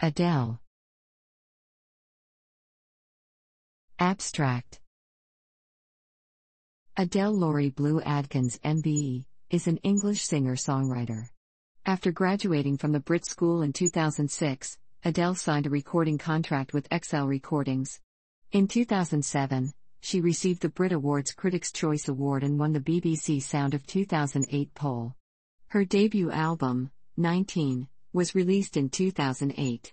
Adele. Abstract Adele Laurie Blue Adkins, MBE, is an English singer songwriter. After graduating from the Brit School in 2006, Adele signed a recording contract with XL Recordings. In 2007, she received the Brit Awards Critics' Choice Award and won the BBC Sound of 2008 poll. Her debut album, 19, was released in 2008.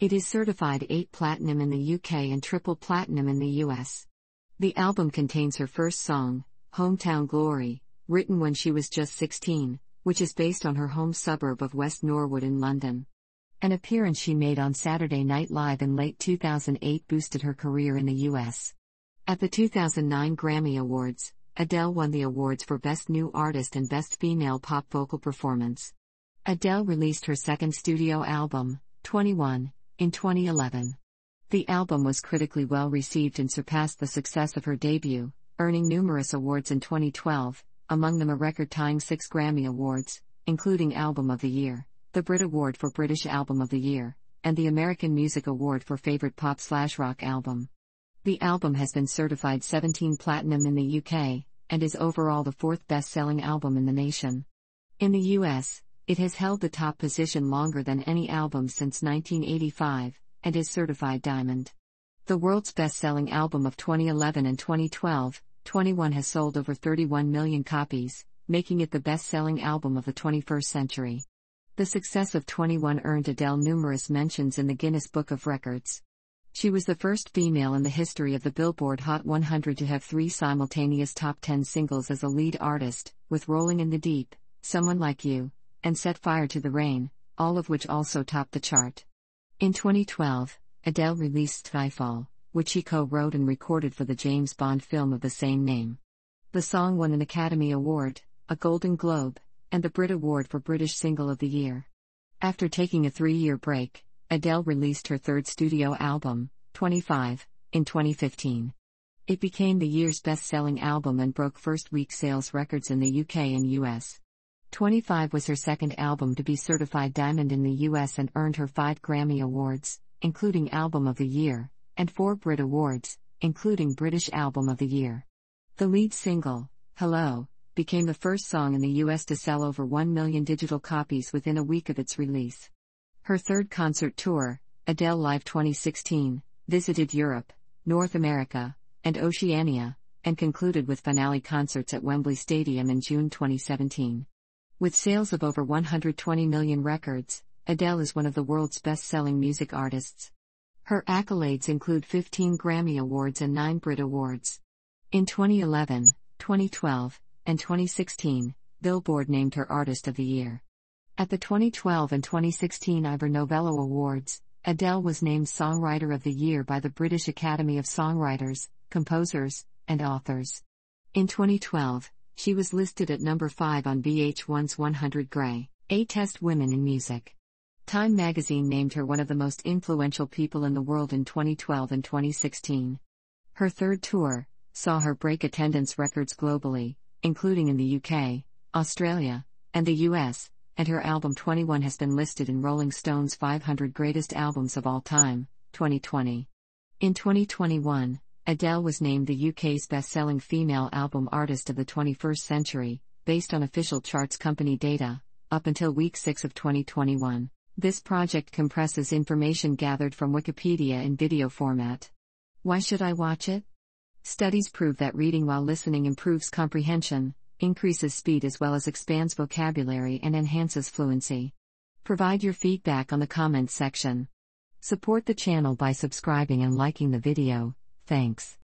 It is certified 8 platinum in the UK and triple platinum in the US. The album contains her first song, Hometown Glory, written when she was just 16, which is based on her home suburb of West Norwood in London. An appearance she made on Saturday Night Live in late 2008 boosted her career in the US. At the 2009 Grammy Awards, Adele won the awards for Best New Artist and Best Female Pop Vocal Performance. Adele released her second studio album, 21, in 2011. The album was critically well received and surpassed the success of her debut, earning numerous awards in 2012, among them a record tying six Grammy Awards, including Album of the Year, the Brit Award for British Album of the Year, and the American Music Award for Favorite Pop Slash Rock Album. The album has been certified 17 platinum in the UK, and is overall the fourth best selling album in the nation. In the US, it has held the top position longer than any album since 1985, and is certified diamond. The world's best selling album of 2011 and 2012, 21 has sold over 31 million copies, making it the best selling album of the 21st century. The success of 21 earned Adele numerous mentions in the Guinness Book of Records. She was the first female in the history of the Billboard Hot 100 to have three simultaneous top 10 singles as a lead artist, with Rolling in the Deep, Someone Like You, and Set Fire to the Rain, all of which also topped the chart. In 2012, Adele released Skyfall, which she co wrote and recorded for the James Bond film of the same name. The song won an Academy Award, a Golden Globe, and the Brit Award for British Single of the Year. After taking a three year break, Adele released her third studio album, 25, in 2015. It became the year's best selling album and broke first week sales records in the UK and US. 25 was her second album to be certified diamond in the US and earned her five Grammy Awards, including Album of the Year, and four Brit Awards, including British Album of the Year. The lead single, Hello, became the first song in the US to sell over 1 million digital copies within a week of its release. Her third concert tour, Adele Live 2016, visited Europe, North America, and Oceania, and concluded with finale concerts at Wembley Stadium in June 2017. With sales of over 120 million records, Adele is one of the world's best selling music artists. Her accolades include 15 Grammy Awards and 9 Brit Awards. In 2011, 2012, and 2016, Billboard named her Artist of the Year. At the 2012 and 2016 Ivor Novello Awards, Adele was named Songwriter of the Year by the British Academy of Songwriters, Composers, and Authors. In 2012, she was listed at number 5 on VH1's 100 Grey, A Test Women in Music. Time magazine named her one of the most influential people in the world in 2012 and 2016. Her third tour saw her break attendance records globally, including in the UK, Australia, and the US, and her album 21 has been listed in Rolling Stone's 500 Greatest Albums of All Time, 2020. In 2021, Adele was named the UK's best selling female album artist of the 21st century, based on official charts company data, up until week 6 of 2021. This project compresses information gathered from Wikipedia in video format. Why should I watch it? Studies prove that reading while listening improves comprehension, increases speed as well as expands vocabulary and enhances fluency. Provide your feedback on the comments section. Support the channel by subscribing and liking the video. Thanks.